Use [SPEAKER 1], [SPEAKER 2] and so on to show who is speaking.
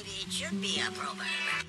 [SPEAKER 1] Maybe it should be a proverb.